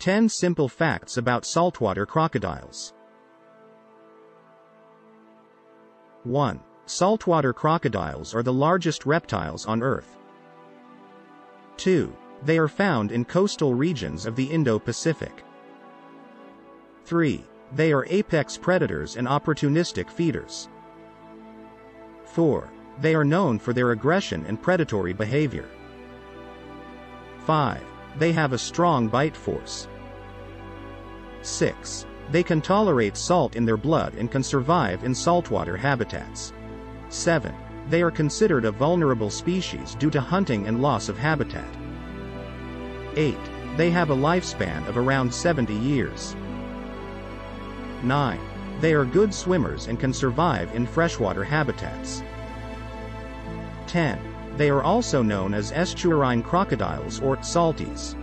10 Simple Facts About Saltwater Crocodiles 1. Saltwater crocodiles are the largest reptiles on Earth. 2. They are found in coastal regions of the Indo-Pacific. 3. They are apex predators and opportunistic feeders. 4. They are known for their aggression and predatory behavior. 5. They have a strong bite force. 6. They can tolerate salt in their blood and can survive in saltwater habitats. 7. They are considered a vulnerable species due to hunting and loss of habitat. 8. They have a lifespan of around 70 years. 9. They are good swimmers and can survive in freshwater habitats. 10. They are also known as estuarine crocodiles or salties.